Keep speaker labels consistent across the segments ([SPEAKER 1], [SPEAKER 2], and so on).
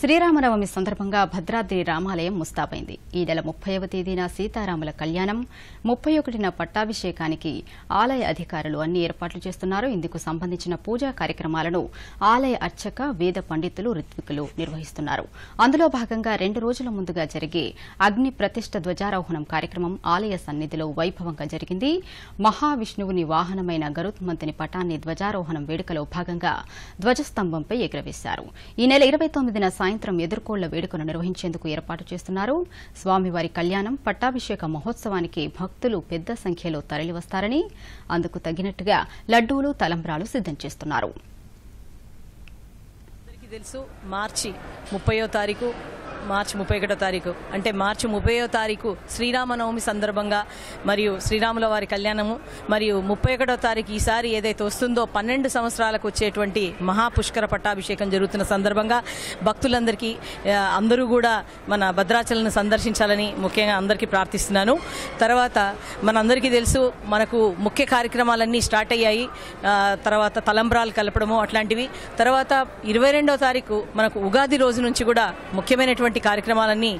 [SPEAKER 1] శ్రీరామనవమి సందర్భంగా భద్రాద్రి రామాలయం ముస్తాబైంది. ఈ నెల ముప్పైవ తేదీన సీతారాముల కళ్యాణం ముప్పై ఒకటిన పట్టాభిషేకానికి ఆలయ అధికారులు అన్ని ఏర్పాట్లు చేస్తున్నారు. ఇందుకు సంబంధించిన పూజా కార్యక్రమాలను ఆలయ అర్చక వేద పండితులు రిత్వికులు నిర్వహిస్తున్నారు. అందులో భాగంగా రెండు రోజుల ముందుగా జరిగే అగ్ని ప్రతిష్ట ధ్వజారోహణం కార్యక్రమం ఆలయ సన్నిధిలో వైభవంగా జరిగింది. మహావిష్ణువుని వాహనమైన గరుత్మంతుని పటాన్ని ధ్వజారోహణం వేడుకలో భాగంగా ధ్వజస్తంభంపై ఎగురవేశారు. ఈ నెల ఇరవై తొమ్మిదిన సాయంత్రం ఎదుర్కోళ్ళ వేడుకను నిర్వహించేందుకు ఏర్పాటు చేస్తున్నారు. స్వామివారి కళ్యాణం పట్టాభిషేక మహోత్సవానికి భక్తులు పెద్ద సంఖ్యలో తరలివస్తారని అందుకు తగినట్టుగా లడ్డూలు తలంబ్రాలు సిద్దం చేస్తున్నారు.
[SPEAKER 2] తెలుసు మార్చి ముప్పయో తారీఖు మార్చి ముప్పై ఒకటో తారీఖు. అంటే మార్చి ముప్పైయో తారీఖు శ్రీరామనవమి సందర్భంగా మరియు శ్రీరాముల వారి కళ్యాణము. మరియు ముప్పై ఒకటో తారీఖు ఈసారి ఏదైతే వస్తుందో పన్నెండు సంవత్సరాలకు వచ్చేటువంటి మహాపుష్కర పట్టాభిషేకం జరుగుతున్న సందర్భంగా భక్తులందరికీ అందరూ కూడా మన భద్రాచలను సందర్శించాలని ముఖ్యంగా అందరికీ ప్రార్థిస్తున్నాను. తర్వాత మనందరికీ తెలుసు మనకు ముఖ్య కార్యక్రమాలన్నీ స్టార్ట్ అయ్యాయి. తర్వాత తలంబ్రాలు కలపడము అట్లాంటివి. తర్వాత ఇరవై రెండవ తారీఖు మనకు ఉగాది రోజు నుంచి కూడా ముఖ్యమైనటువంటి కార్యక్రమాలన్నీ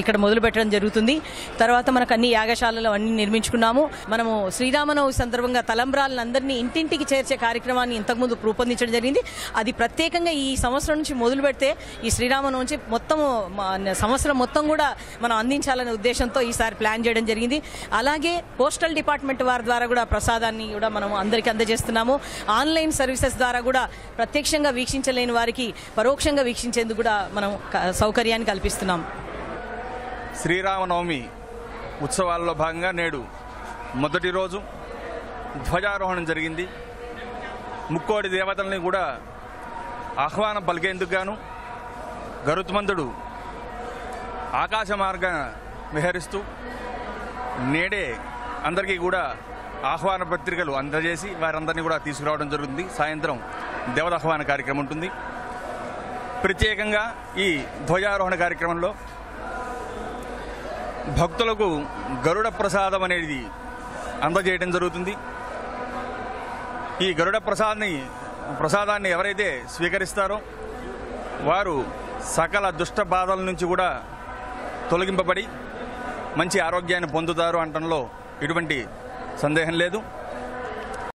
[SPEAKER 2] ఇక్కడ మొదలు పెట్టడం జరుగుతుంది. తర్వాత మనకు అన్ని యాగశాలలో అన్ని నిర్మించుకున్నాము. మనము శ్రీరామనవమి సందర్భంగా తలంబ్రాలను అందరినీ ఇంటింటికి చేర్చే కార్యక్రమాన్ని ఇంతకుముందు రూపొందించడం జరిగింది. అది ప్రత్యేకంగా ఈ సంవత్సరం నుంచి మొదలు పెడితే ఈ శ్రీరామనవమి నుంచి మొత్తము సంవత్సరం మొత్తం కూడా మనం అందించాలనే ఉద్దేశంతో ఈసారి ప్లాన్ చేయడం జరిగింది. అలాగే పోస్టల్ డిపార్ట్మెంట్ వారి ద్వారా కూడా ప్రసాదాన్ని కూడా మనం అందరికీ అందజేస్తున్నాము. ఆన్లైన్ సర్వీసెస్ ద్వారా కూడా ప్రత్యక్షంగా వీక్షించలేని వారికి పరోక్షంగా వీక్షించేందుకు కూడా మనం సౌకర్యాన్ని కల్పిస్తున్నాం.
[SPEAKER 3] శ్రీరామనవమి ఉత్సవాల్లో భాగంగా నేడు మొదటి రోజు ధ్వజారోహణం జరిగింది. ముక్కోడి దేవతల్ని కూడా ఆహ్వానం పలికేందుకు గాను గరుత్మంతుడు ఆకాశ మార్గాన విహరిస్తూ నేడే అందరికీ కూడా ఆహ్వాన పత్రికలు అందజేసి వారందరినీ కూడా తీసుకురావడం జరుగుతుంది. సాయంత్రం దేవతాహ్వాన కార్యక్రమం ఉంటుంది. ప్రత్యేకంగా ఈ ధ్వజారోహణ కార్యక్రమంలో భక్తులకు గరుడ ప్రసాదం అనేది అందజేయడం జరుగుతుంది. ఈ గరుడ ప్రసాదాన్ని ప్రసాదాన్ని ఎవరైతే స్వీకరిస్తారో వారు సకల దుష్ట బాధల నుంచి కూడా తొలగింపబడి మంచి ఆరోగ్యాన్ని పొందుతారు అనటంలో ఎటువంటి సందేహం లేదు.